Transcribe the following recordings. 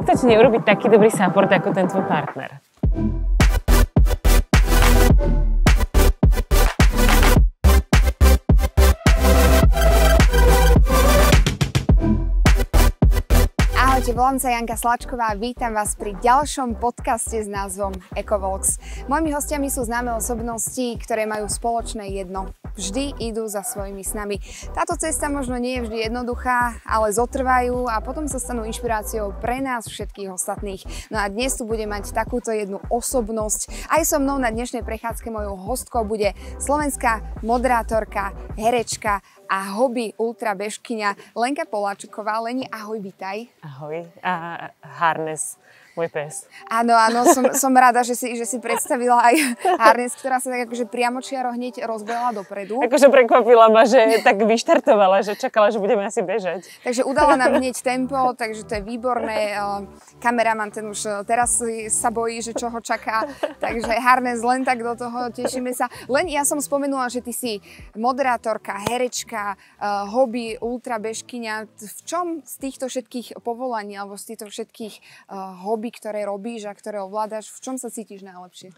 Nikto ti neurobi taký dobrý support ako ten tvoj partner. Volám sa Janka Slačková a vítam vás pri ďalšom podcaste s názvom Ecovox. Mojimi hostiami sú známe osobnosti, ktoré majú spoločné jedno. Vždy idú za svojimi snami. Táto cesta možno nie je vždy jednoduchá, ale zotrvajú a potom sa stanú inšpiráciou pre nás všetkých ostatných. No a dnes tu bude mať takúto jednu osobnosť. Aj so mnou na dnešnej prechádzke mojou hostkou bude slovenská moderátorka, herečka a hobby ultra bežkyňa Lenka Poláčková. Leni, ahoj, vitaj. Ahoj. A Harness môj pes. Áno, áno, som, som rada, že si, že si predstavila aj Harness, ktorá sa tak akože priamočiaro hneď rozbehla dopredu. Akože prekvapila ma, že tak vyštartovala, že čakala, že budeme asi bežať. Takže udala nám hneď tempo, takže to je výborné. Kameraman ten už teraz sa bojí, že čo ho čaká. Takže Harness len tak do toho, tešíme sa. Len ja som spomenula, že ty si moderátorka, herečka, hobby, ultra bežkyňa. V čom z týchto všetkých povolaní alebo z týchto všetkých hobby ktoré robíš a ktoré ovládaš, v čom sa cítiš najlepšie?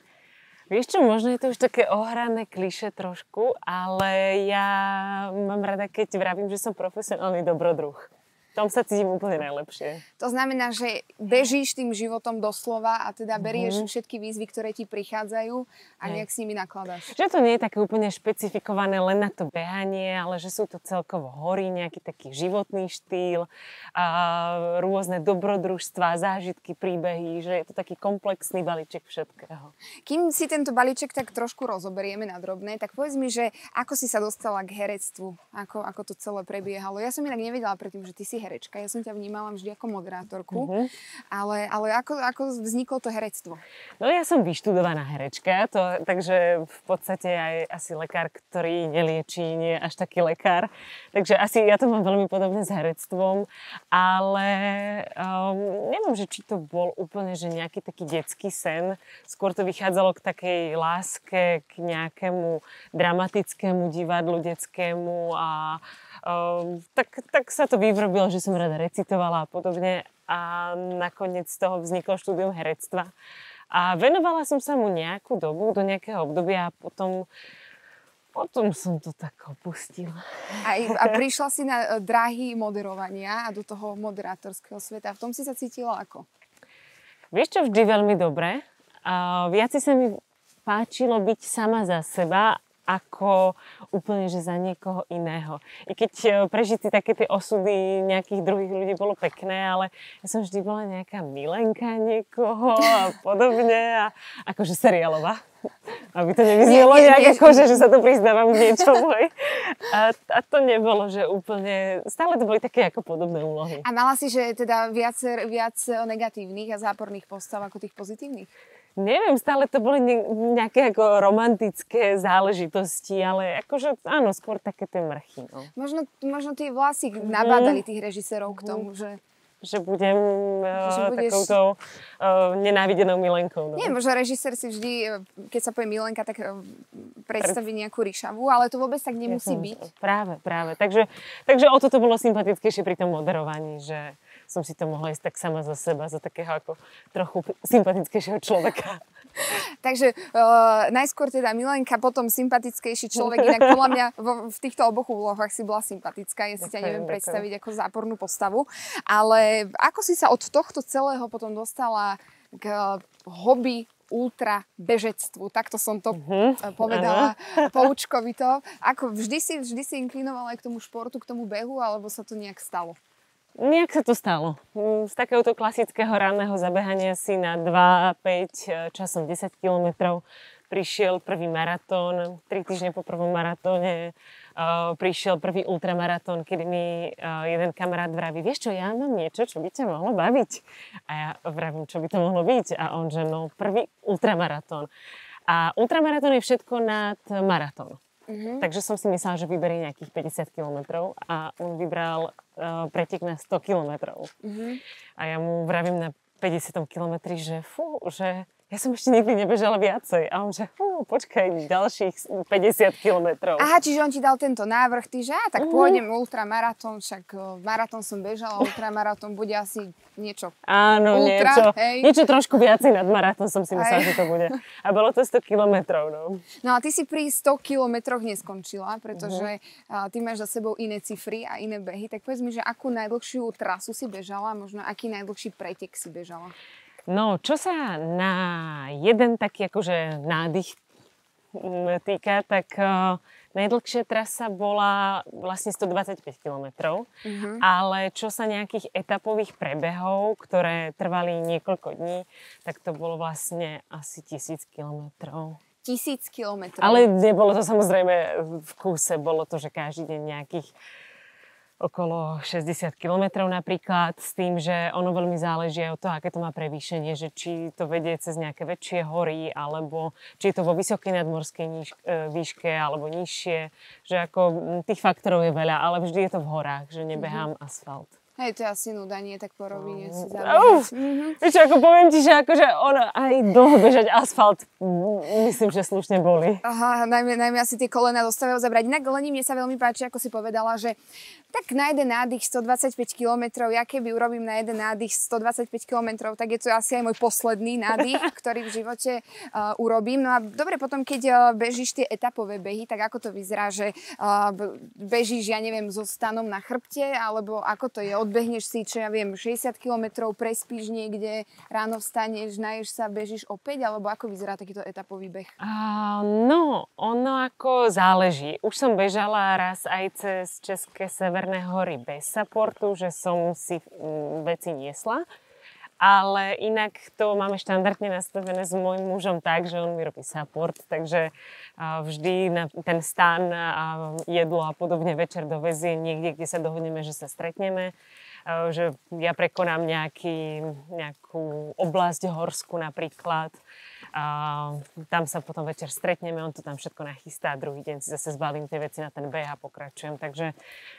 Vieš čo, možno je to už také ohrané kliše trošku, ale ja mám rada, keď vravím, že som profesionálny dobrodruh tom sa cítim úplne najlepšie. To znamená, že bežíš tým životom doslova a teda berieš mm-hmm. všetky výzvy, ktoré ti prichádzajú a nejak s nimi nakladáš. Že to nie je také úplne špecifikované len na to behanie, ale že sú to celkovo hory, nejaký taký životný štýl, a rôzne dobrodružstva, zážitky, príbehy, že je to taký komplexný balíček všetkého. Kým si tento balíček tak trošku rozoberieme na drobné, tak povedz mi, že ako si sa dostala k herectvu, ako, ako to celé prebiehalo. Ja som inak nevedela predtým, že ty si herečka. Ja som ťa vnímala vždy ako moderátorku. Uh-huh. Ale, ale ako, ako vzniklo to herectvo? No ja som vyštudovaná herečka, to, takže v podstate aj asi lekár, ktorý neliečí, nie až taký lekár. Takže asi ja to mám veľmi podobné s herectvom, ale um, neviem, že či to bol úplne že nejaký taký detský sen. Skôr to vychádzalo k takej láske, k nejakému dramatickému divadlu detskému a Um, tak, tak sa to vyvrobilo, že som rada recitovala a podobne a nakoniec z toho vzniklo štúdium herectva. A venovala som sa mu nejakú dobu, do nejakého obdobia a potom potom som to tak opustila. A, a prišla si na e, dráhy moderovania a do toho moderátorského sveta. V tom si sa cítila ako? Vieš čo, vždy veľmi dobre. A viac sa mi páčilo byť sama za seba ako úplne, že za niekoho iného. I keď e, prežiť si také tie osudy nejakých druhých ľudí bolo pekné, ale ja som vždy bola nejaká milenka niekoho a podobne a akože seriálová. Aby to nevyznelo nejak ako, že, že sa to priznávam k niečomu. A, a to nebolo, že úplne, stále to boli také ako podobné úlohy. A mala si, že teda viac, viac negatívnych a záporných postav ako tých pozitívnych? Neviem, stále to boli nejaké ako romantické záležitosti, ale akože áno, skôr také tie mrchy. No. Možno, možno tie vlasy nabádali tých režisérov k tomu, že že budem že uh, budeš... takouto uh, nenávidenou milenkou. No. Nie, možno režisér si vždy, keď sa povie milenka, tak predstaví nejakú ríšavu, ale to vôbec tak nemusí ja byť. Práve, práve. Takže, takže o toto bolo sympatickejšie pri tom moderovaní, že som si to mohla ísť tak sama za seba, za takého ako trochu sympatickejšieho človeka. Takže uh, najskôr teda Milenka, potom sympatickejší človek. Inak podľa mňa vo, v týchto oboch úlohách si bola sympatická. Ja si ťa neviem predstaviť ako zápornú postavu. Ale ako si sa od tohto celého potom dostala k hobby ultra bežectvu. Takto som to uh-huh. povedala uh-huh. poučkovito. Ako vždy si, vždy si inklinovala aj k tomu športu, k tomu behu, alebo sa to nejak stalo? Nejak sa to stalo. Mm, z takéhoto klasického ranného zabehania si na 2-5 e, časom 10 km prišiel prvý maratón, 3 týždne po prvom maratóne uh, prišiel prvý ultramaratón, kedy mi uh, jeden kamarát vraví, vieš čo, ja mám niečo, čo by ťa mohlo baviť. A ja vravím, čo by to mohlo byť. A on, že no, prvý ultramaratón. A ultramaratón je všetko nad maratón. Mm-hmm. Takže som si myslela, že vyberie nejakých 50 km a on vybral uh, pretek na 100 km. Mm-hmm. A ja mu vravím na 50 km, že fú, že ja som ešte nikdy nebežala viacej. A on že, počkaj, ďalších 50 kilometrov. Aha, čiže on ti dal tento návrh, ty že, tak uh-huh. pôjdem ultramaratón, však uh, maratón som bežala, ultramaratón bude asi niečo. Áno, Ultra, niečo, hej. niečo trošku viacej nad maratón som si myslela, že to bude. A bolo to 100 kilometrov, no. No a ty si pri 100 kilometroch neskončila, pretože uh-huh. ty máš za sebou iné cifry a iné behy, tak povedz mi, že akú najdlhšiu trasu si bežala, možno aký najdlhší pretek si bežala? No, čo sa na jeden taký akože nádych mm, týka, tak uh, najdlhšia trasa bola vlastne 125 km, uh-huh. ale čo sa nejakých etapových prebehov, ktoré trvali niekoľko dní, tak to bolo vlastne asi 1000 km. Tisíc kilometrov. Ale nebolo to samozrejme v kúse, bolo to, že každý deň nejakých okolo 60 km napríklad, s tým, že ono veľmi záleží aj od toho, aké to má prevýšenie, že či to vedie cez nejaké väčšie hory, alebo či je to vo vysokej nadmorskej níž, e, výške, alebo nižšie, že ako tých faktorov je veľa, ale vždy je to v horách, že nebehám mm-hmm. asfalt. Hej, to je asi nuda, nie tak po rovine si Uf, mm-hmm. Víš, ako poviem ti, že akože ono aj dlho bežať asfalt, myslím, že slušne boli. Aha, najmä, najmä asi tie kolena dostávajú zabrať. Inak Leni, mne sa veľmi páči, ako si povedala, že tak na jeden nádych 125 km, ja keby urobím na jeden nádych 125 km, tak je to asi aj môj posledný nádych, ktorý v živote uh, urobím. No a dobre, potom keď uh, bežíš tie etapové behy, tak ako to vyzerá, že uh, bežíš, ja neviem, so stanom na chrbte, alebo ako to je, odbehneš si, čo ja viem, 60 km, prespíš niekde, ráno vstaneš, naješ sa, bežíš opäť, alebo ako vyzerá takýto etapový beh? Uh, no, ono ako záleží. Už som bežala raz aj cez České sever Severné hory bez supportu, že som si mm, veci niesla. Ale inak to máme štandardne nastavené s môjim mužom tak, že on mi robí support, takže vždy na ten stan a jedlo a podobne večer dovezie niekde, kde sa dohodneme, že sa stretneme že ja prekonám nejaký, nejakú oblasť horskú napríklad a tam sa potom večer stretneme, on to tam všetko nachystá a druhý deň si zase zbalím tie veci na ten beh a pokračujem. Takže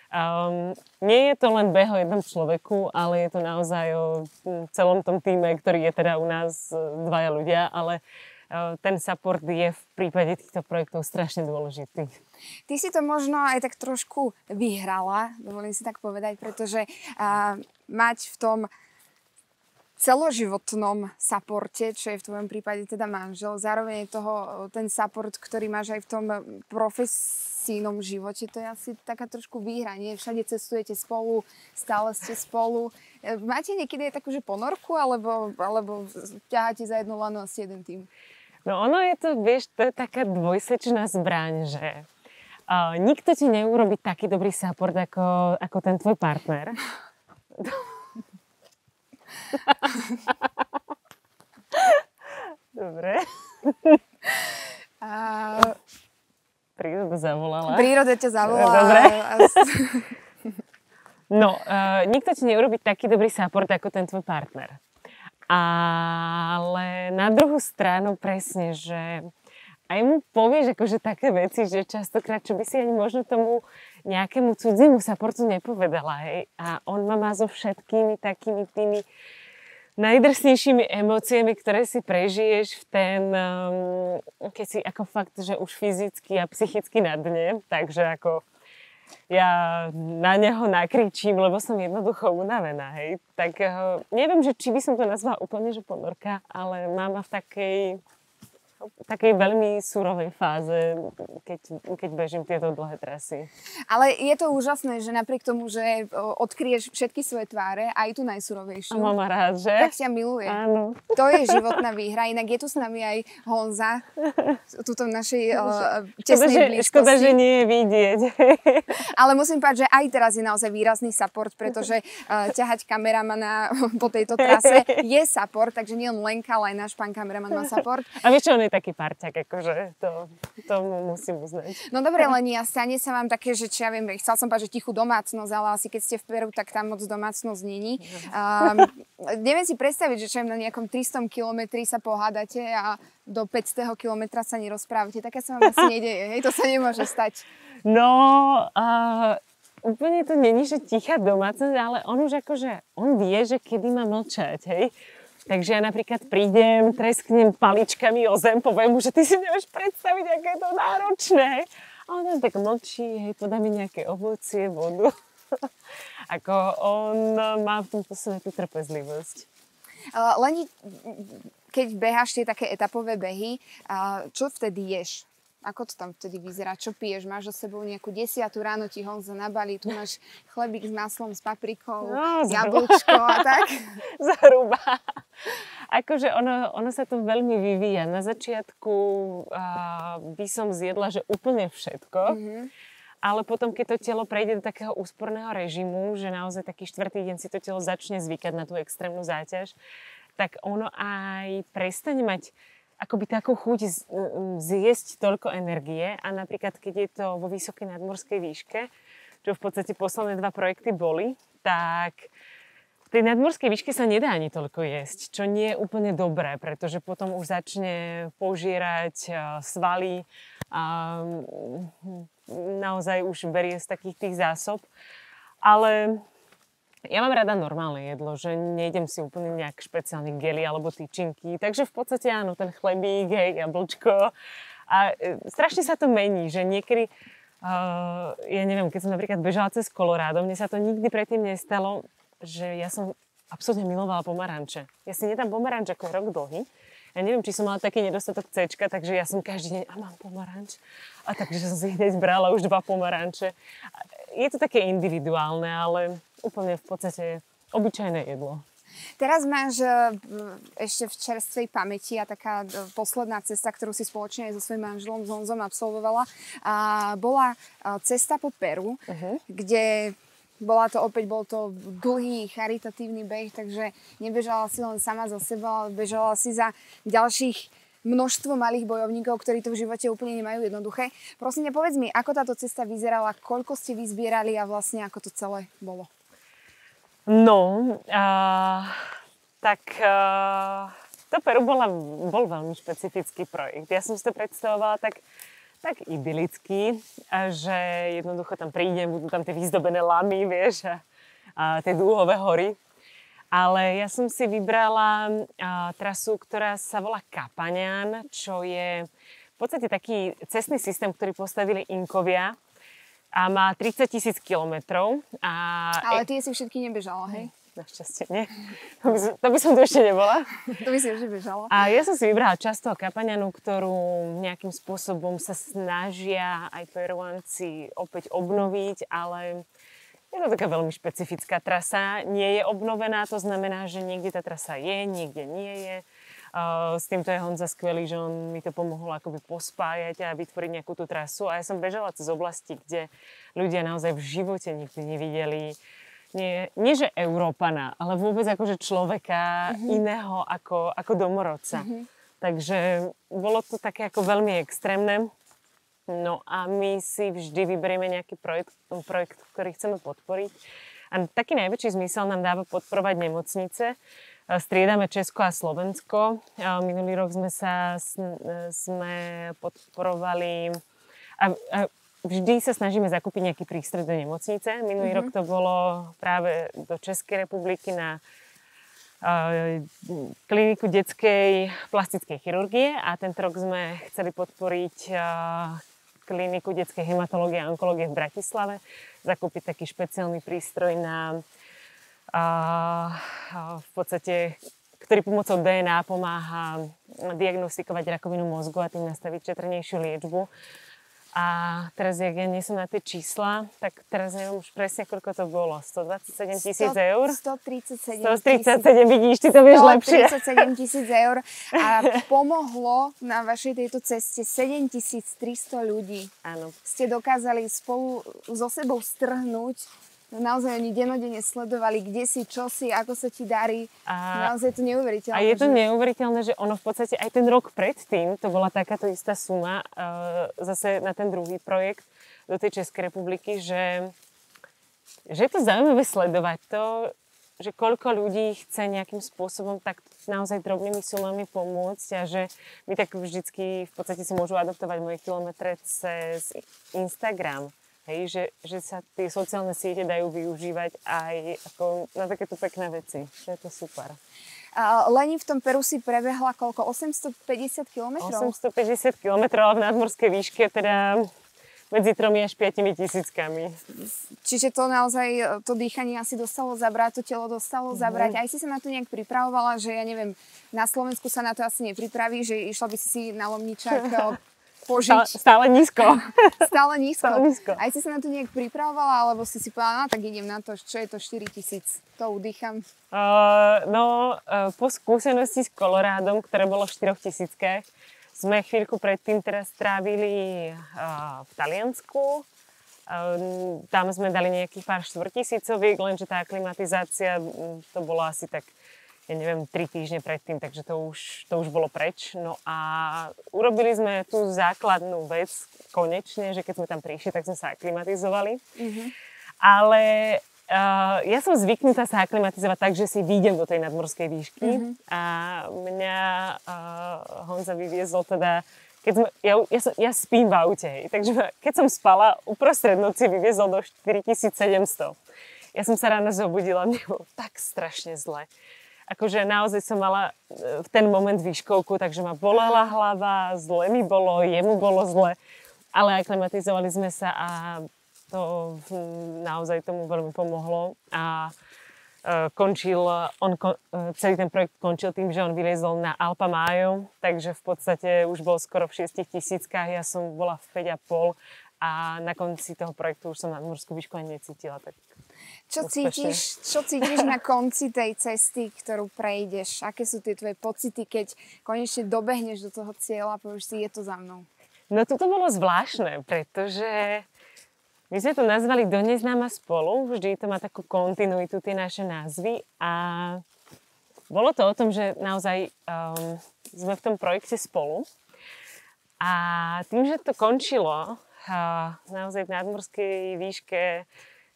um, nie je to len beh o jednom človeku, ale je to naozaj o celom tom týme, ktorý je teda u nás e, dvaja ľudia, ale uh, ten support je v prípade týchto projektov strašne dôležitý. Ty si to možno aj tak trošku vyhrala, dovolím si tak povedať, pretože uh, mať v tom celoživotnom saporte, čo je v tvojom prípade teda manžel. Zároveň je toho ten support, ktorý máš aj v tom profesijnom živote. To je asi taká trošku výhra, nie? Všade cestujete spolu, stále ste spolu. E, máte niekedy aj takú, že ponorku, alebo, alebo ťaháte za jednu lanu a ste jeden tým? No ono je to, vieš, to je taká dvojsečná zbraň, že uh, nikto ti neurobi taký dobrý support ako, ako ten tvoj partner. Dobre. A... Príroda zavolala. Príroda ťa zavolala. Dobre. no, uh, nikto ti neurobi taký dobrý support ako ten tvoj partner. Ale na druhú stranu presne, že aj mu povieš akože také veci, že častokrát, čo by si ani možno tomu nejakému cudziemu supportu nepovedala. Hej? A on ma má so všetkými takými tými najdrsnejšími emóciami, ktoré si prežiješ v ten, um, keď si ako fakt, že už fyzicky a psychicky na dne, takže ako ja na neho nakričím, lebo som jednoducho unavená, hej. Tak uh, neviem, že či by som to nazvala úplne, že ponorka, ale máma v takej takej veľmi súrovej fáze, keď, keď bežím tieto dlhé trasy. Ale je to úžasné, že napriek tomu, že odkryješ všetky svoje tváre, aj tú najsurovejšiu. A mama rád, že? Tak ťa miluje. Áno. To je životná výhra. Inak je tu s nami aj Honza, tuto v našej uh, tesnej škoda, blízkosti. Škoda, že nie je vidieť. Ale musím povedať, že aj teraz je naozaj výrazný support, pretože uh, ťahať kameramana po tejto trase je support, takže nie len Lenka, ale aj náš pán kameraman má support. A vieš čo, on je taký parťak, akože to, to musím uznať. No dobre, Lenia, stane sa vám také, že čo ja viem, chcel som povedať, že tichú domácnosť, ale asi keď ste v Peru, tak tam moc domácnosť není. Um, neviem si predstaviť, že čo na nejakom 300 kilometri sa pohádate a do 500 kilometra sa nerozprávate. Také sa vám asi nedeje, hej? To sa nemôže stať. No, uh, úplne to není, že tichá domácnosť, ale on už akože, on vie, že kedy má mlčať, hej? Takže ja napríklad prídem, tresknem paličkami o zem, poviem mu, že ty si nevieš predstaviť, aké je to náročné. A on tak mlčí, hej, podá mi nejaké ovocie, vodu. Ako on má v tom posledne tú trpezlivosť. Leni, keď beháš tie také etapové behy, čo vtedy ješ? Ako to tam vtedy vyzerá? Čo piješ? Máš so sebou nejakú desiatu ráno ti Honza nabalí, tu máš chlebík s maslom, s paprikou, no, jablčko a tak? Zhruba. Akože ono, ono sa to veľmi vyvíja. Na začiatku uh, by som zjedla, že úplne všetko. Mm-hmm. Ale potom, keď to telo prejde do takého úsporného režimu, že naozaj taký štvrtý deň si to telo začne zvykať na tú extrémnu záťaž, tak ono aj prestane mať akoby takú chuť zjesť toľko energie a napríklad keď je to vo vysokej nadmorskej výške, čo v podstate posledné dva projekty boli, tak v tej nadmorskej výške sa nedá ani toľko jesť, čo nie je úplne dobré, pretože potom už začne požierať svaly a naozaj už berie z takých tých zásob. Ale ja mám rada normálne jedlo, že nejdem si úplne nejak špeciálne gely alebo tyčinky. Takže v podstate áno, ten chlebík, hej, jablčko. A e, strašne sa to mení, že niekedy, uh, ja neviem, keď som napríklad bežala cez Colorado, mne sa to nikdy predtým nestalo, že ja som absolútne milovala pomaranče. Ja si nedám pomaranč ako rok dlhý. Ja neviem, či som mala taký nedostatok C, takže ja som každý deň, a mám pomaranč. A takže som si hneď brala už dva pomaranče. Je to také individuálne, ale úplne v podstate obyčajné jedlo. Teraz máš e, ešte v čerstvej pamäti a taká e, posledná cesta, ktorú si spoločne so svojím manželom Honzom absolvovala, a bola e, cesta po Peru, uh-huh. kde bola to opäť, bol to dlhý charitatívny beh, takže nebežala si len sama za seba, ale bežala si za ďalších množstvo malých bojovníkov, ktorí to v živote úplne nemajú jednoduché. Prosím, povedz mi, ako táto cesta vyzerala, koľko ste vyzbierali a vlastne ako to celé bolo? No, uh, tak uh, to Peru bola, bol veľmi špecifický projekt. Ja som si to predstavovala tak, tak idylicky, že jednoducho tam prídem, budú tam tie vyzdobené lamy, vieš, a, a tie dúhové hory. Ale ja som si vybrala a, trasu, ktorá sa volá Kapanian, čo je v podstate taký cestný systém, ktorý postavili Inkovia a má 30 tisíc kilometrov. A... Ale ty si všetky nebežala, hej? Našťastie nie. To by, som, to by som tu ešte nebola. to by si ešte bežala. A ja som si vybrala často kapaňanu, ktorú nejakým spôsobom sa snažia aj peruanci opäť obnoviť, ale je to taká veľmi špecifická trasa. Nie je obnovená, to znamená, že niekde tá trasa je, niekde nie je. Uh, s týmto je Honza skvelý, že on mi to pomohol akoby pospájať a vytvoriť nejakú tú trasu. A ja som bežala cez oblasti, kde ľudia naozaj v živote nikdy nevideli nie, nie že Európana, ale vôbec akože človeka mm-hmm. iného ako, ako domorodca. Mm-hmm. Takže bolo to také ako veľmi extrémne. No a my si vždy vyberieme nejaký projekt, projekt, ktorý chceme podporiť. A taký najväčší zmysel nám dáva podporovať nemocnice, striedame Česko a Slovensko. Minulý rok sme sa sme podporovali a, a vždy sa snažíme zakúpiť nejaký prístroj do nemocnice. Minulý mm-hmm. rok to bolo práve do Českej republiky na kliniku detskej plastickej chirurgie a tento rok sme chceli podporiť kliniku detskej hematológie a onkológie v Bratislave, zakúpiť taký špeciálny prístroj na a, a v podstate ktorý pomocou DNA pomáha diagnostikovať rakovinu mozgu a tým nastaviť četrnejšiu liečbu. A teraz, jak ja nie som na tie čísla, tak teraz neviem už presne, koľko to bolo. 127 tisíc eur? 137 137, vidíš, ty to vieš 137 lepšie. 137 tisíc eur. A pomohlo na vašej tejto ceste 7300 ľudí. Áno. Ste dokázali spolu so sebou strhnúť naozaj oni denodene sledovali, kde si, čo si, ako sa ti darí. A, naozaj je to neuveriteľné. A je to že... neuveriteľné, že ono v podstate aj ten rok predtým, to bola takáto istá suma, uh, zase na ten druhý projekt do tej Českej republiky, že, že je to zaujímavé sledovať to, že koľko ľudí chce nejakým spôsobom tak naozaj drobnými sumami pomôcť a že my tak vždycky v podstate si môžu adaptovať moje kilometre cez Instagram Hej, že, že sa tie sociálne siete dajú využívať aj ako na takéto pekné veci. Že je to super. A Leni v tom Peru si prebehla koľko? 850 km? 850 km v nadmorskej výške, teda medzi tromi až 5 tisíckami. Čiže to naozaj, to dýchanie asi dostalo zabrať, to telo dostalo mm-hmm. zabrať. Aj si sa na to nejak pripravovala, že ja neviem, na Slovensku sa na to asi nepripraví, že išla by si si na Lomničák požiť. Stále, stále nízko. stále nízko. Stále nízko. Aj si sa na to nejak pripravovala, alebo si si povedala, no tak idem na to, čo je to 4 tisíc, to udýcham. Uh, no, uh, po skúsenosti s Kolorádom, ktoré bolo v 4 tisíckach, sme chvíľku predtým teraz strávili uh, v Taliansku. Uh, tam sme dali nejakých pár štvrtisícoviek, lenže tá aklimatizácia to bolo asi tak, ja neviem, tri týždne predtým, takže to už, to už bolo preč. No a urobili sme tú základnú vec konečne, že keď sme tam prišli, tak sme sa aklimatizovali. Mm-hmm. Ale Uh, ja som zvyknutá sa aklimatizovať tak, že si výjdem do tej nadmorskej výšky mm-hmm. a mňa uh, Honza vyviezol teda, keď sme, ja, ja, som, ja spím v aute, hej, takže keď som spala, uprostred noci vyviezol do 4700. Ja som sa ráno zobudila, mne bolo tak strašne zle. Akože naozaj som mala e, v ten moment výškovku, takže ma bolela hlava, zle mi bolo, jemu bolo zle, ale aklimatizovali sme sa a to naozaj tomu veľmi pomohlo a e, končil, on, e, celý ten projekt končil tým, že on vyliezol na Alpa Majo, takže v podstate už bol skoro v 6 tisíckach, ja som bola v 5,5 a na konci toho projektu už som na morskú výšku ani necítila. Tak čo cítiš, čo cítiš na konci tej cesty, ktorú prejdeš? Aké sú tie tvoje pocity, keď konečne dobehneš do toho cieľa a povieš si, je to za mnou? No toto bolo zvláštne, pretože my sme to nazvali Do neznáma spolu, vždy to má takú kontinuitu, tie naše názvy. A bolo to o tom, že naozaj um, sme v tom projekte spolu. A tým, že to končilo uh, naozaj v nadmorskej výške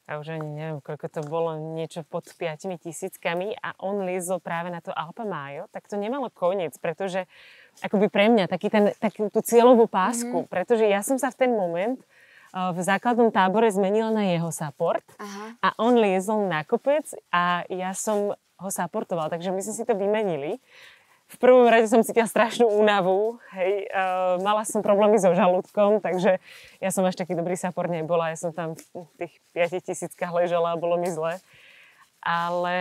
a už ani neviem, koľko to bolo, niečo pod 5 tisíckami a on liezol práve na to Alpa Majo, tak to nemalo koniec, pretože akoby pre mňa taký ten, takú tú cieľovú pásku, mm-hmm. pretože ja som sa v ten moment v základnom tábore zmenila na jeho support Aha. a on liezol na kopec a ja som ho supportovala, takže my sme si to vymenili. V prvom rade som cítila strašnú únavu, hej, uh, mala som problémy so žalúdkom, takže ja som až taký dobrý support nebola, ja som tam v tých 5 tisíckach ležela bolo mi zle. Ale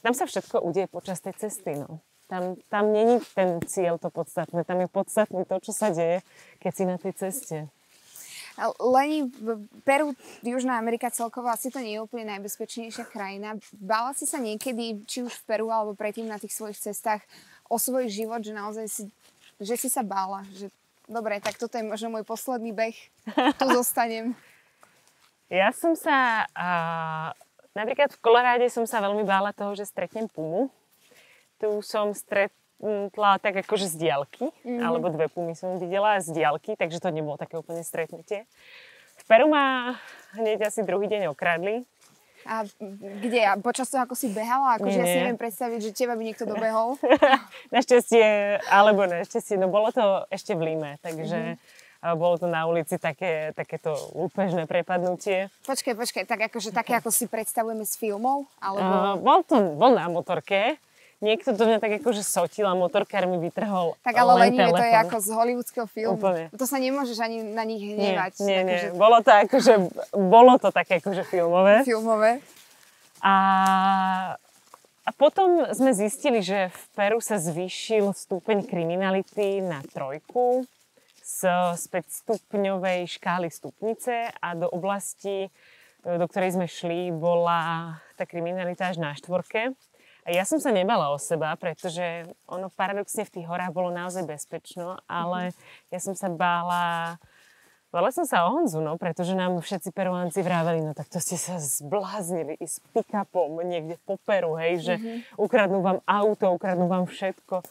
tam sa všetko udie počas tej cesty, no. Tam, tam není ten cieľ to podstatné, tam je podstatné to, čo sa deje, keď si na tej ceste. Leni, Peru, Južná Amerika celkovo asi to nie je úplne najbezpečnejšia krajina. Bála si sa niekedy, či už v Peru alebo predtým na tých svojich cestách, o svoj život, že naozaj si, že si sa bála, že dobre, tak toto je možno môj posledný beh, tu zostanem. Ja som sa, uh, napríklad v Koloráde som sa veľmi bála toho, že stretnem pumu. Tu som stret, tla tak akože z diaľky, mm-hmm. alebo dve pumy som videla z diaľky, takže to nebolo také úplne stretnutie. V Peru ma hneď asi druhý deň okradli. A kde? A počas toho, ako si behala? Akože ja si neviem predstaviť, že teba by niekto dobehol. našťastie, alebo našťastie, no bolo to ešte v Líme, takže mm-hmm. bolo to na ulici také, takéto úpežné prepadnutie. Počkaj, počkaj, tak akože také, ako si predstavujeme z filmov? Alebo... Uh, bol to bol na motorke, niekto do mňa tak akože sotil a motorkár mi vytrhol Tak ale len to je ako z hollywoodského filmu. Úplne. To sa nemôžeš ani na nich hnevať. Nie, nie, nie. Akože... Bolo to akože, bolo to také akože filmové. Filmové. A, a potom sme zistili, že v Peru sa zvýšil stupeň kriminality na trojku z 5-stupňovej škály stupnice a do oblasti, do ktorej sme šli, bola tá kriminalita až na štvorke. A ja som sa nebala o seba, pretože ono paradoxne v tých horách bolo naozaj bezpečno, ale mm-hmm. ja som sa bála, bála som sa o Honzu, no, pretože nám všetci peruánci vraveli, no tak to ste sa zbláznili ísť pick-upom niekde po Peru, hej, že mm-hmm. ukradnú vám auto, ukradnú vám všetko.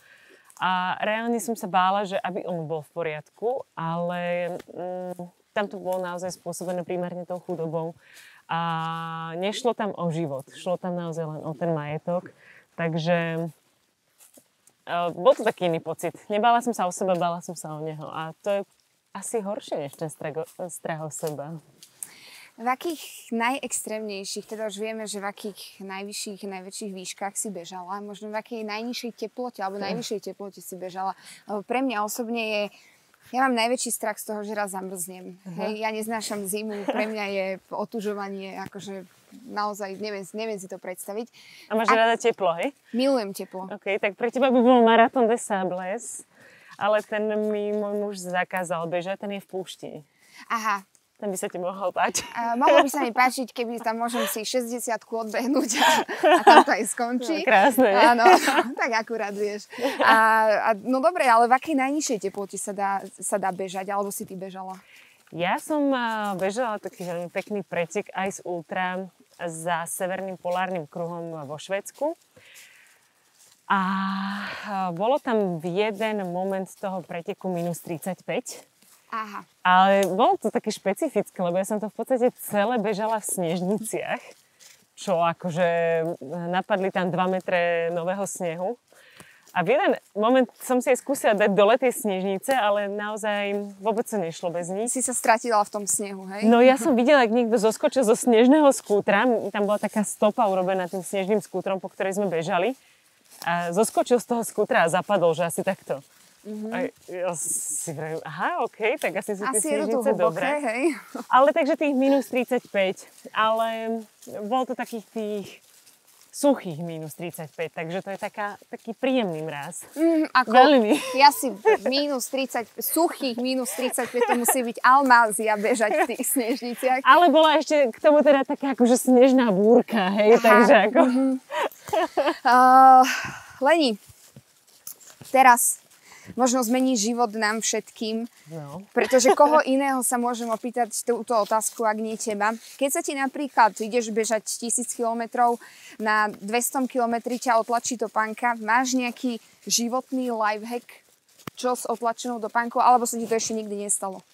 A reálne som sa bála, že aby on bol v poriadku, ale mm, tam to bolo naozaj spôsobené primárne tou chudobou. A nešlo tam o život, šlo tam naozaj len o ten majetok. Takže uh, bol to taký iný pocit. Nebála som sa o seba, bála som sa o neho. A to je asi horšie než ten strach o seba. V akých najextrémnejších, teda už vieme, že v akých najvyšších, najväčších výškach si bežala, možno v akej najnižšej teplote alebo najvyššej teplote si bežala. Pre mňa osobne je, ja mám najväčší strach z toho, že raz zamrznem. Uh-huh. Hej, ja neznášam zimu, pre mňa je otužovanie akože naozaj, neviem, neviem si to predstaviť. A máš A... rada teplo, hej? Milujem teplo. OK, tak pre teba by bol Marathon des Sables, ale ten mi môj muž zakázal bežať, ten je v púšti. Aha, ten by sa ti mohol páčiť. Uh, mohlo by sa mi páčiť, keby tam môžem si 60 odbehnúť a, a tam to aj skončí. No, krásne. Áno, tak akurát vieš. A, a, no dobre, ale v akej najnižšej teplote sa dá, sa dá bežať, alebo si ty bežala? Ja som bežala taký veľmi pekný pretek aj z ultra za severným polárnym kruhom vo Švedsku. A bolo tam v jeden moment toho preteku minus 35 Aha. Ale bolo to také špecifické, lebo ja som to v podstate celé bežala v snežniciach, čo akože napadli tam 2 metre nového snehu. A v jeden moment som si aj skúsila dať dole tie snežnice, ale naozaj vôbec sa nešlo bez nich. Si sa stratila v tom snehu, hej? No ja som videla, ak niekto zoskočil zo snežného skútra, tam bola taká stopa urobená tým snežným skútrom, po ktorej sme bežali. A zoskočil z toho skútra a zapadol, že asi takto. Mm-hmm. A ja si vrajím, aha, OK, tak asi sú tie snežnice dobré. Hej. Ale takže tých minus 35, ale bol to takých tých suchých minus 35, takže to je taká, taký príjemný mráz. Mm, ako, Veľmi. Ja si minus 30, suchých minus 35, to musí byť Almázia bežať v tých snežniciach. Ale bola ešte k tomu teda taká akože snežná búrka, hej, Aha. takže ako... Mm-hmm. uh, Leni, teraz možno zmení život nám všetkým. No. Pretože koho iného sa môžem opýtať túto otázku, ak nie teba. Keď sa ti napríklad ideš bežať 1000 km, na 200 km ťa otlačí topánka, máš nejaký životný lifehack, čo s otlačenou topánkou, alebo sa ti to ešte nikdy nestalo?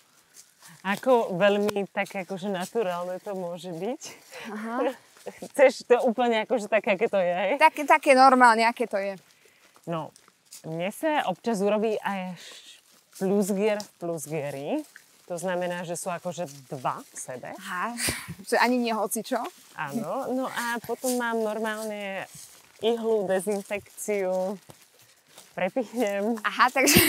Ako veľmi tak akože naturálne to môže byť. Aha. Chceš to úplne akože také, aké to je, hej? Také, také normálne, aké to je. No, mne sa občas urobí aj plusgier v plusgieri. To znamená, že sú akože dva v sebe. Aha, že ani nie hoci čo. Áno, no a potom mám normálne ihlu, dezinfekciu, prepichnem. Aha, takže,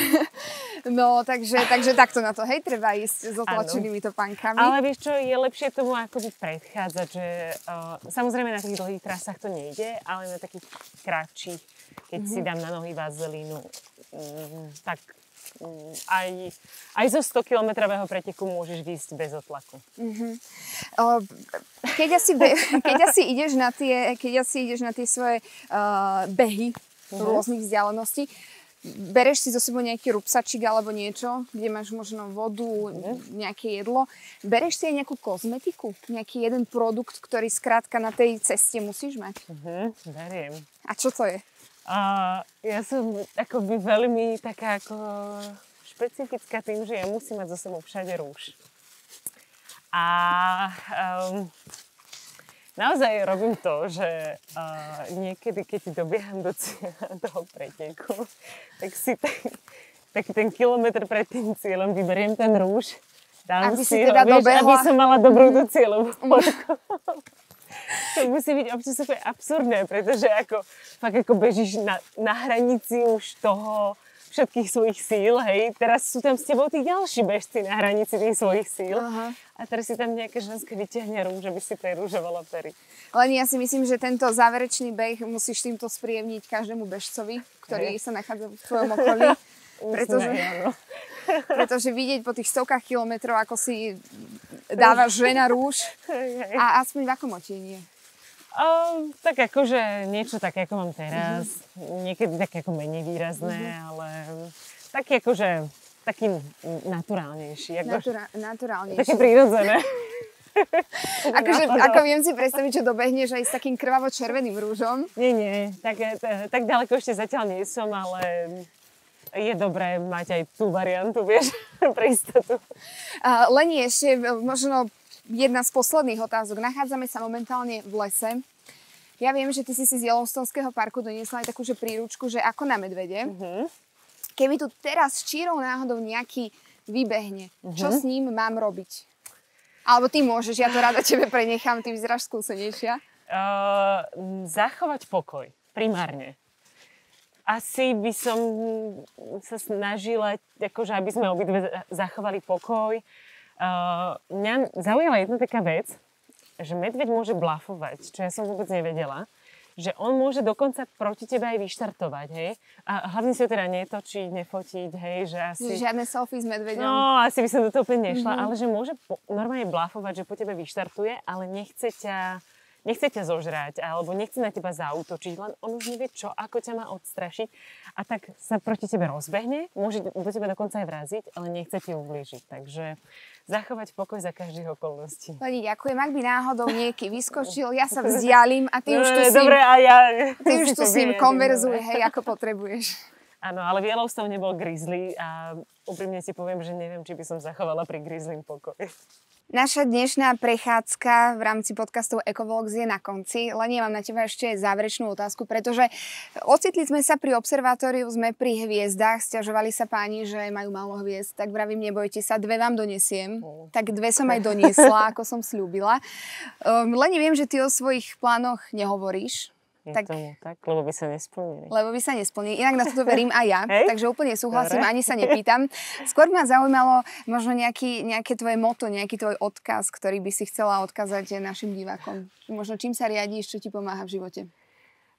no, takže, takže takto na to, hej, treba ísť s otlačenými topánkami. Ale vieš čo, je lepšie tomu akoby predchádzať, že uh, samozrejme na tých dlhých trasách to nejde, ale na takých kratších keď mm-hmm. si dám na nohy vazelínu, mm, tak mm, aj, aj zo 100 kilometrového preteku môžeš výjsť bez otlaku. Mm-hmm. keď, asi be, keď, asi ideš na tie, keď asi ideš na tie svoje uh, behy mm-hmm. rôznych vzdialeností, bereš si zo sebou nejaký rupsačik alebo niečo, kde máš možno vodu, mm. nejaké jedlo. Bereš si aj nejakú kozmetiku, nejaký jeden produkt, ktorý skrátka na tej ceste musíš mať? Mm-hmm, beriem. A čo to je? A ja som akoby veľmi taká ako špecifická tým, že ja musím mať so sebou všade rúž. A um, naozaj robím to, že uh, niekedy, keď dobieham do cieľa toho preteku, tak si tak, tak ten kilometr pred tým cieľom vyberiem ten rúž, dám aby si, si teda ho, vieš, aby som mala dobrú do cieľovú to musí byť občas úplne absurdné, pretože ako, fakt ako bežíš na, na hranici už toho, všetkých svojich síl, hej. Teraz sú tam s tebou tí ďalší bežci na hranici tých svojich síl. Aha. A teraz si tam nejaké ženské vyťahne rúž, aby si prerúžovala pery. Len ja si myslím, že tento záverečný beh musíš týmto spríjemniť každému bežcovi, ktorý hej. sa nachádza v tvojom okolí. pretože, pretože vidieť po tých stovkách kilometrov, ako si dáva žena rúž a aspoň v akom otieni Uh, tak akože niečo také, ako mám teraz. Uh-huh. Niekedy také ako menej výrazné, uh-huh. ale taký akože taký naturálnejší. Ako, Natura- naturálnejší. Také prírodzené. akože, ako viem si predstaviť, že dobehneš aj s takým krvavo-červeným rúžom. Nie, nie. Tak, tak ďaleko ešte zatiaľ nie som, ale je dobré mať aj tú variantu, vieš, pre istotu. Uh, len ešte možno jedna z posledných otázok. Nachádzame sa momentálne v lese. Ja viem, že ty si si z Yellowstoneského parku doniesla aj takú že príručku, že ako na medvede. Uh-huh. Keby tu teraz čírou náhodou nejaký vybehne, uh-huh. čo s ním mám robiť? Alebo ty môžeš, ja to rada tebe prenechám, ty vyzeráš skúsenejšia. Uh, zachovať pokoj, primárne. Asi by som sa snažila, akože aby sme obidve zachovali pokoj. Uh, mňa zaujala jedna taká vec, že medveď môže blafovať, čo ja som vôbec nevedela že on môže dokonca proti tebe aj vyštartovať, hej? A hlavne si ho teda netočiť, nefotiť, hej, že asi... Žiadne selfie s medveďom. No, asi by som do toho úplne nešla, mm-hmm. ale že môže po, normálne blafovať, že po tebe vyštartuje, ale nechce ťa nechce ťa zožrať alebo nechce na teba zautočiť, len on už nevie čo, ako ťa má odstrašiť a tak sa proti tebe rozbehne, môže do teba dokonca aj vraziť, ale nechce ti ublížiť. Takže zachovať pokoj za každých okolností. Pani, ďakujem. Ak by náhodou nieký vyskočil, ja sa vzdialím a ty už tu s ním, Dobre, a ja, ty už tu s ním konverzuj, hej, ako potrebuješ. Áno, ale v Yellowstone nebol grizzly a úprimne si poviem, že neviem, či by som zachovala pri grizzlym pokoj. Naša dnešná prechádzka v rámci podcastov Ecovlogs je na konci, len ja mám na teba ešte záverečnú otázku, pretože ocitli sme sa pri observatóriu, sme pri hviezdách, stiažovali sa páni, že majú málo hviezd, tak vravím, nebojte sa, dve vám donesiem. Mm. Tak dve som aj doniesla, ako som slúbila. Um, len neviem, že ty o svojich plánoch nehovoríš, je tak, tomu tak, lebo by sa nesplnili. Lebo by sa nesplnili. Inak na toto verím aj ja, Hej? takže úplne súhlasím, Dobre. ani sa nepýtam. Skôr ma zaujímalo možno nejaký, nejaké tvoje moto, nejaký tvoj odkaz, ktorý by si chcela odkazať našim divákom. Možno čím sa riadíš, čo ti pomáha v živote.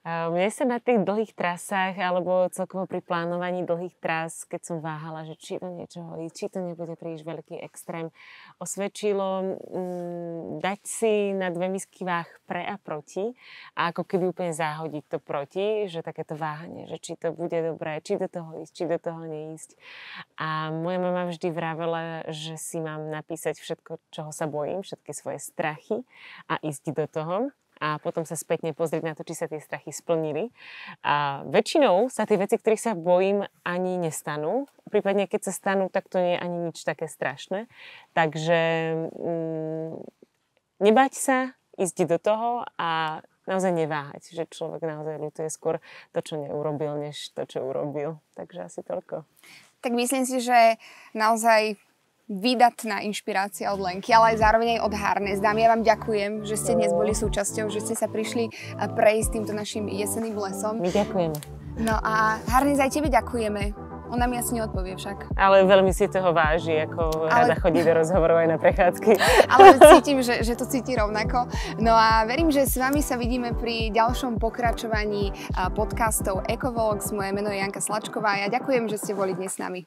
Mne sa na tých dlhých trasách alebo celkovo pri plánovaní dlhých tras, keď som váhala, že či do niečoho ísť, či to nebude príliš veľký extrém, osvedčilo mm, dať si na dve misky váh pre a proti a ako keby úplne záhodiť to proti, že takéto váhanie, že či to bude dobré, či do toho ísť, či do toho neísť. A moja mama vždy vravela, že si mám napísať všetko, čoho sa bojím, všetky svoje strachy a ísť do toho a potom sa spätne pozrieť na to, či sa tie strachy splnili. A väčšinou sa tie veci, ktorých sa bojím, ani nestanú. Prípadne, keď sa stanú, tak to nie je ani nič také strašné. Takže mm, nebať sa, ísť do toho a naozaj neváhať, že človek naozaj ľutuje skôr to, čo neurobil, než to, čo urobil. Takže asi toľko. Tak myslím si, že naozaj vydatná inšpirácia od Lenky, ale aj zároveň aj od Harnes. Dámy, ja vám ďakujem, že ste dnes boli súčasťou, že ste sa prišli prejsť týmto našim jesenným lesom. My ďakujeme. No a Harnes, aj tebe ďakujeme. Ona mi asi neodpovie však. Ale veľmi si toho váži, ako ale... rada chodí do rozhovorov aj na prechádzky. Ale cítim, že, že to cíti rovnako. No a verím, že s vami sa vidíme pri ďalšom pokračovaní podcastov Ecovlogs. Moje meno je Janka Slačková a ja ďakujem, že ste boli dnes s nami.